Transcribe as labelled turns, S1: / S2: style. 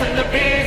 S1: in the beer.